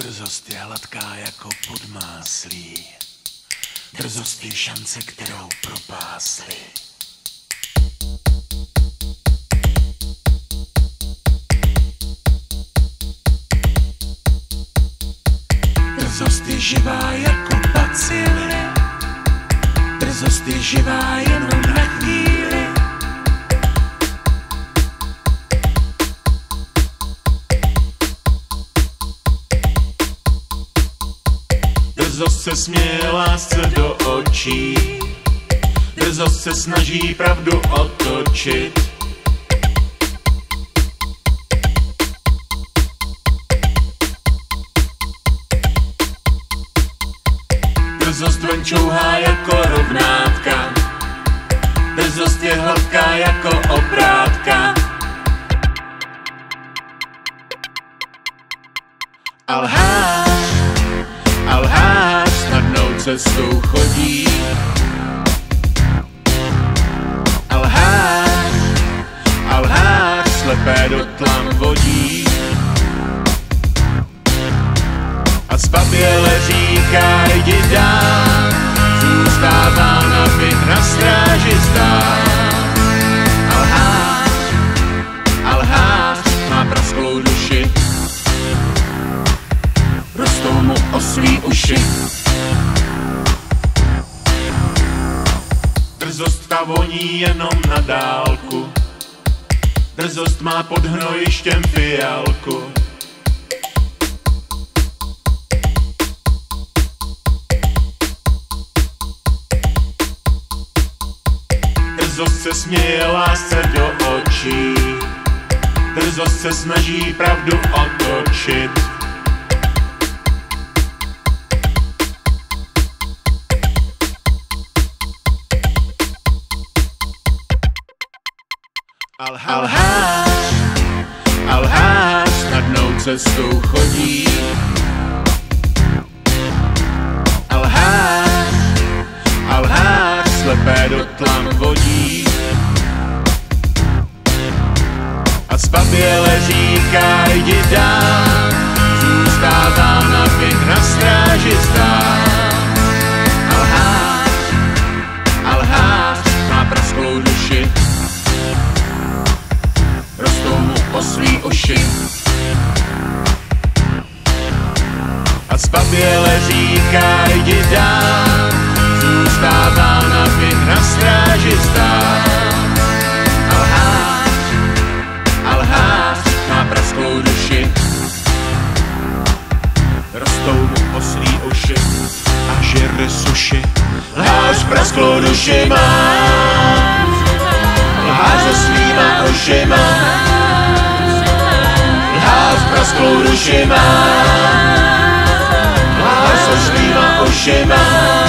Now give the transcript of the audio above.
Drzost je hladká jako podmáslí. Drzost je šance, kterou propásli. Drzost je živá jako bacily. Drzost je živá jenom na Drzost se směje lásce do očí. Drzost se snaží pravdu otočit. Drzost venčouhá jako rovnátka. Drzost je hladká jako obrátka. Cestou chodí. A lhář, a lhář slepé do tlam vodí. A zbaběle říká, jdi dál, zůstává na bych na stráži stát. A lhář, a lhář má prasklou duši, rostou mu oslí uši. Drzost ta voní jenom na dálku, drzost má pod hnojištěm fialku. Drzost se směje lásce do očí, drzost se snaží pravdu otočit. A lhář, a lhář snadnou cestou chodí. A lhář, a lhář slepé do tlam vodí. A zbaběle říká, jdi zbaběle říká, jdi dál, zůstává na bych na stráži stát. A lhář, a lhář má prasklou duši, rostou mu oslí uši a žere suši. Lhář prasklou duši má, lhář se svýma ušima, lhář prasklou duši má, 去吧